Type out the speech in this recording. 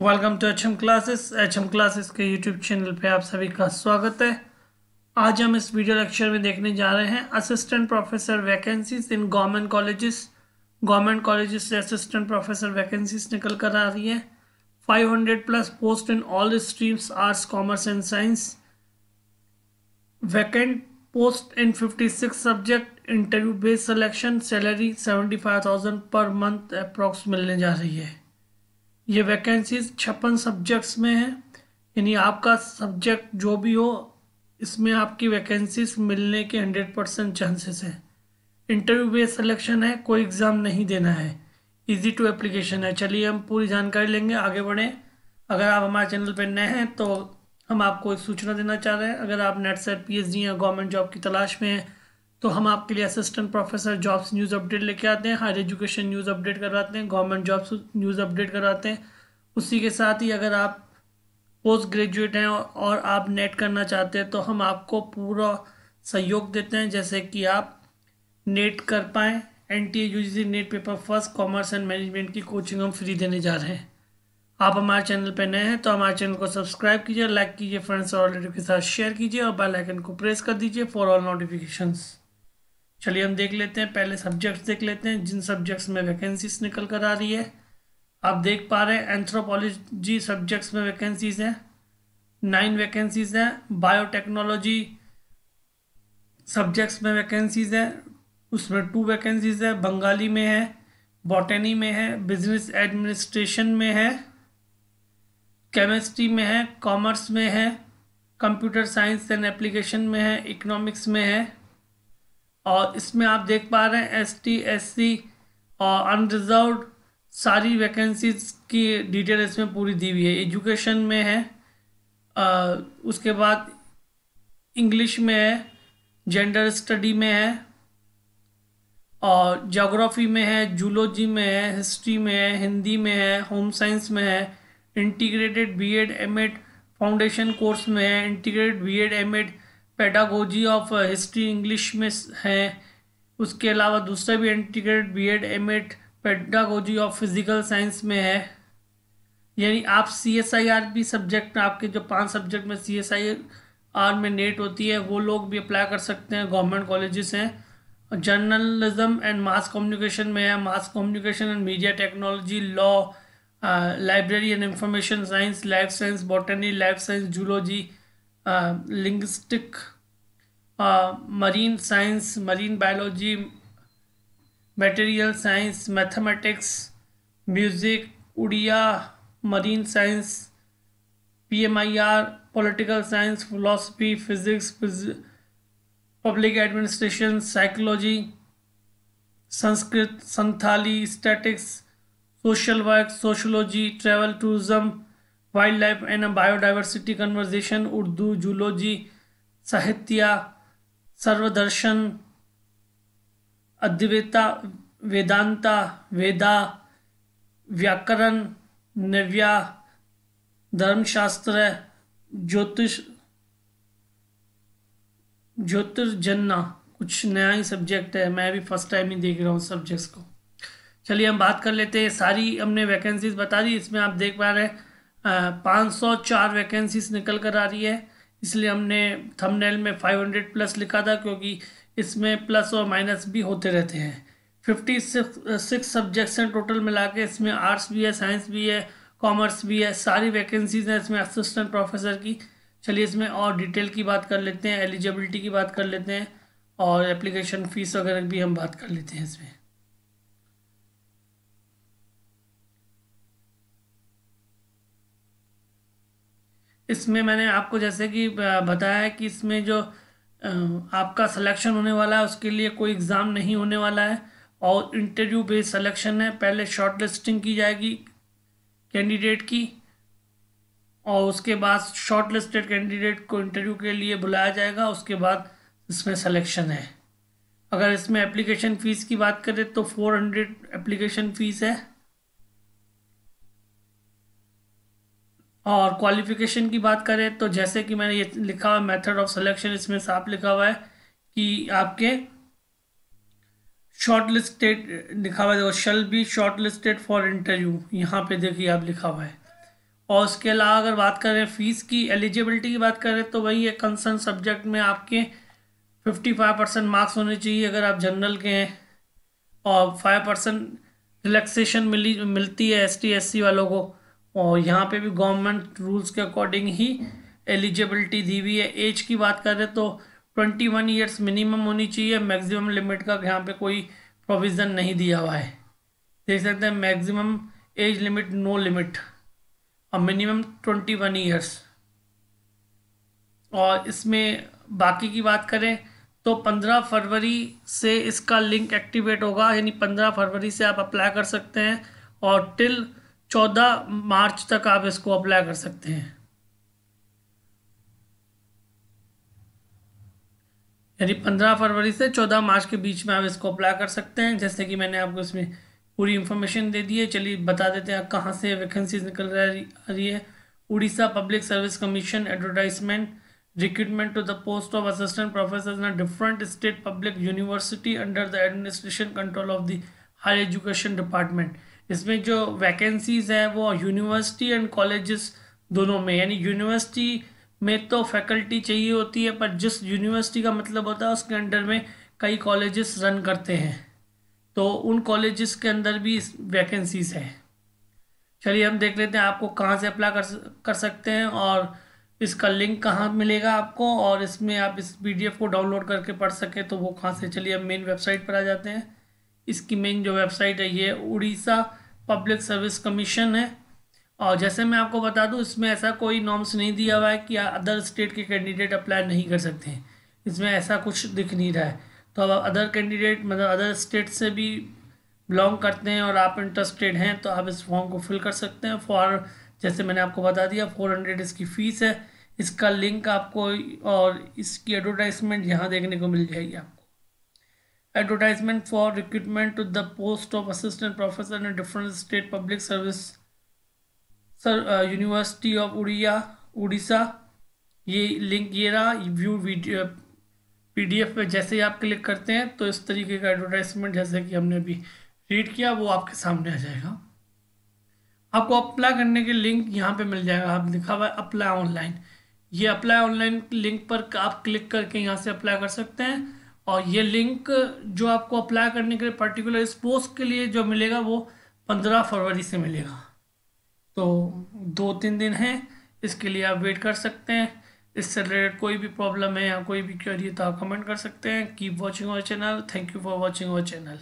Welcome to H M classes H M classes के YouTube channel पे आप सभी का स्वागत है। आज हम इस वीडियो लेक्चर में देखने जा रहे हैं assistant professor vacancies in government colleges government colleges से असिस्टेंट प्रोफेसर वैकेंसीज निकल कर आ रही है। 500 plus post in all streams arts commerce and science vacant post in 56 subject interview based selection salary 75,000 per month approx मिलने जा रही है। ये वैकेंसीज छप्पन सब्जेक्ट्स में है। यानी आपका सब्जेक्ट जो भी हो, इसमें आपकी वैकेंसीज मिलने के हंड्रेड परसेंट चांसेस है। इंटरव्यू बेस्ड सिलेक्शन है, कोई एग्ज़ाम नहीं देना है। इजी टू एप्लीकेशन है। चलिए हम पूरी जानकारी लेंगे, आगे बढ़ें। अगर आप हमारे चैनल पर नए हैं तो हम आपको एक सूचना देना चाह रहे हैं। अगर आप नेट सेट पी या गवर्नमेंट जॉब की तलाश में हैं तो हम आपके लिए assistant professor jobs news update लेके आते हैं हायर एजुकेशन न्यूज़ अपडेट करवाते हैं गवर्नमेंट जॉब्स न्यूज़ अपडेट करवाते हैं। उसी के साथ ही अगर आप पोस्ट ग्रेजुएट हैं और आप नेट करना चाहते हैं तो हम आपको पूरा सहयोग देते हैं। जैसे कि आप नेट कर पाएँ N T U G C NET paper first commerce and management की कोचिंग हम फ्री देने जा रहे हैं। आप हमारे चैनल पर नए हैं तो हमारे चैनल को सब्सक्राइब कीजिए लाइक कीजिए फ्रेंड्स और रिलेटिव के साथ शेयर कीजिए और बेल आइकन को प्रेस कर दीजिए फॉर ऑल नोटिफिकेशंस चलिए हम देख लेते हैं, पहले सब्जेक्ट्स देख लेते हैं, जिन सब्जेक्ट्स में वैकेंसीज निकल कर आ रही है। आप देख पा रहे हैं एंथ्रोपोलॉजी सब्जेक्ट्स में वैकेंसीज हैं। नाइन वैकेंसीज हैं बायोटेक्नोलॉजी सब्जेक्ट्स में वैकेंसीज हैं। उसमें टू वैकेंसीज है, बंगाली में है बॉटनी में है बिज़नेस एडमिनिस्ट्रेशन में है केमिस्ट्री में है कॉमर्स में है कंप्यूटर साइंस एंड एप्लीकेशन में है इकोनॉमिक्स में है। और इसमें आप देख पा रहे हैं एस टी एस सी और अनरिजर्व सारी वैकेंसीज की डिटेल इसमें पूरी दी हुई है। एजुकेशन में है आ, उसके बाद इंग्लिश में है जेंडर स्टडी में है और जोग्राफ़ी में है जूलॉजी में है हिस्ट्री में है हिंदी में है होम साइंस में है integrated B Ed M Ed foundation course में है integrated B Ed M Ed pedagogy of history English में है। उसके अलावा दूसरा भी integrated B Ed M Ed pedagogy of physical science में है। यानी आप सी एस आई आर भी सब्जेक्ट में, आपके जो पाँच सब्जेक्ट में सी एस आई आर में नेट होती है, वो लोग भी अप्लाई कर सकते हैं। गवर्नमेंट कॉलेजेस हैं। जर्नलिज्म एंड मास कम्युनिकेशन में है। Mass communication and media technology law library and information science life science botany life science zoology linguistic marine science marine biology material science mathematics music Odia marine science P M I R political science philosophy physics public administration psychology Sanskrit Santali statics social work sociology travel tourism wild life and biodiversity conversation Urdu zoology साहित्य सर्वदर्शन अद्वैता वेदांता वेदा व्याकरण नव्या धर्मशास्त्र ज्योतिष ज्योतिर्जन्ना कुछ नया ही subject है। मैं भी फ़र्स्ट टाइम ही देख रहा हूँ सब्जेक्ट्स को। चलिए हम बात कर लेते हैं। सारी हमने वैकेंसीज बता दी, इसमें आप देख पा रहे हैं। पाँच सौ चार वैकेंसीज निकल कर आ रही है। इसलिए हमने थंबनेल में फाइव हंड्रेड प्लस लिखा था, क्योंकि इसमें प्लस और माइनस भी होते रहते हैं। फिफ्टी सिक्स सब्जेक्ट्स हैं टोटल मिला के। इसमें आर्ट्स भी है साइंस भी है कॉमर्स भी है, सारी वैकेंसीज हैं इसमें असिस्टेंट प्रोफेसर की। चलिए इसमें और डिटेल की बात कर लेते हैं एलिजिबिलिटी की बात कर लेते हैं और एप्लीकेशन फ़ीस वगैरह भी हम बात कर लेते हैं इसमें। इसमें मैंने आपको जैसे कि बताया है कि इसमें जो आपका सिलेक्शन होने वाला है, उसके लिए कोई एग्ज़ाम नहीं होने वाला है और इंटरव्यू बेस्ड सिलेक्शन है। पहले शॉर्ट लिस्टिंग की जाएगी कैंडिडेट की और उसके बाद शॉर्ट लिस्टेड कैंडिडेट को इंटरव्यू के लिए बुलाया जाएगा। उसके बाद इसमें सिलेक्शन है। अगर इसमें एप्लीकेशन फ़ीस की बात करें तो फोर हंड्रेड एप्लीकेशन फ़ीस है। और क्वालिफिकेशन की बात करें तो जैसे कि मैंने ये लिखा हुआ मेथड ऑफ़ सिलेक्शन इसमें साफ़ लिखा हुआ है कि आपके शॉर्ट लिस्टेड लिखा हुआ है shall be shortlisted for interview यहाँ पे देखिए आप लिखा हुआ है। और उसके अलावा अगर बात करें फ़ीस की एलिजिबिलिटी की बात करें तो वही है कंसर्न सब्जेक्ट में आपके फिफ्टी फाइव परसेंट मार्क्स होने चाहिए अगर आप जनरल के हैं। और फाइव परसेंट रिलैक्सेशन मिली, मिलती है एस टी एस सी वालों को। और यहाँ पे भी गवर्नमेंट रूल्स के अकॉर्डिंग ही एलिजिबिलिटी दी हुई है। एज की बात करें तो ट्वेंटी वन ईयर्स मिनिमम होनी चाहिए। मैक्सिमम लिमिट का यहाँ पे कोई प्रोविज़न नहीं दिया हुआ है। देख सकते हैं maximum age limit no limit और मिनिमम ट्वेंटी वन ईयर्स और इसमें बाकी की बात करें तो पंद्रह फरवरी से इसका लिंक एक्टिवेट होगा। यानी पंद्रह फरवरी से आप अप्लाई कर सकते हैं। और टिल चौदह मार्च तक आप इसको अप्लाई कर सकते हैं। यानी पंद्रह फरवरी से चौदह मार्च के बीच में आप इसको अप्लाई कर सकते हैं। जैसे कि मैंने आपको इसमें पूरी इंफॉर्मेशन दे दी है। चलिए बता देते हैं कहाँ से वैकेंसीज निकल आ रही है। Orissa public service commission advertisement recruitment to the post of assistant professor in different state public university under the administration control of the higher education department इसमें जो वैकेंसीज है वो यूनिवर्सिटी एंड कॉलेजेस दोनों में, यानी यूनिवर्सिटी में तो faculty चाहिए होती है, पर जिस यूनिवर्सिटी का मतलब होता है, उसके अंडर में कई कॉलेजेस रन करते हैं। तो उन कॉलेजेस के अंदर भी वैकेंसीज है। चलिए हम देख लेते हैं आपको कहाँ से अप्लाई कर कर सकते हैं, और इसका लिंक कहाँ मिलेगा आपको, और इसमें आप इस पीडीएफ को डाउनलोड करके पढ़ सकें तो वो कहाँ से। चलिए अब मेन वेबसाइट पर आ जाते हैं। इसकी मेन जो वेबसाइट है, ये उड़ीसा पब्लिक सर्विस कमीशन है। और जैसे मैं आपको बता दूँ, इसमें ऐसा कोई नॉर्म्स नहीं दिया हुआ है कि अदर स्टेट के कैंडिडेट अप्लाई नहीं कर सकते। हैं इसमें ऐसा कुछ दिख नहीं रहा है। तो अब अदर कैंडिडेट मतलब अदर स्टेट से भी बिलोंग करते हैं और आप इंटरेस्टेड हैं तो आप इस फॉर्म को फिल कर सकते हैं। फॉर, जैसे मैंने आपको बता दिया, फोर हंड्रेड इसकी फ़ीस है। इसका लिंक आपको और इसकी एडवर्टाइजमेंट यहाँ देखने को मिल जाएगी आपको। Advertisement for recruitment to the post of assistant professor in different state public service sir university of Odia Orissa ये लिंक ये रहा व्यू वीडियो पीडीएफ पे जैसे ही आप क्लिक करते हैं तो इस तरीके का एडवर्टाइजमेंट जैसे कि हमने अभी रीड किया, वो आपके सामने आ जाएगा। आपको अप्लाई करने के लिंक यहाँ पे मिल जाएगा। आप लिखा हुआ है अप्लाई ऑनलाइन ये अप्लाई ऑनलाइन लिंक पर आप क्लिक करके यहाँ से अप्लाई कर सकते हैं। और ये लिंक जो आपको अप्लाई करने के लिए पर्टिकुलर इस पोस्ट के लिए जो मिलेगा वो पंद्रह फरवरी से मिलेगा। तो दो तीन दिन हैं, इसके लिए आप वेट कर सकते हैं। इससे रिलेटेड कोई भी प्रॉब्लम है या कोई भी क्वेरी है तो आप कमेंट कर सकते हैं। Keep watching our channel thank you for watching our channel